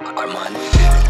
Armand.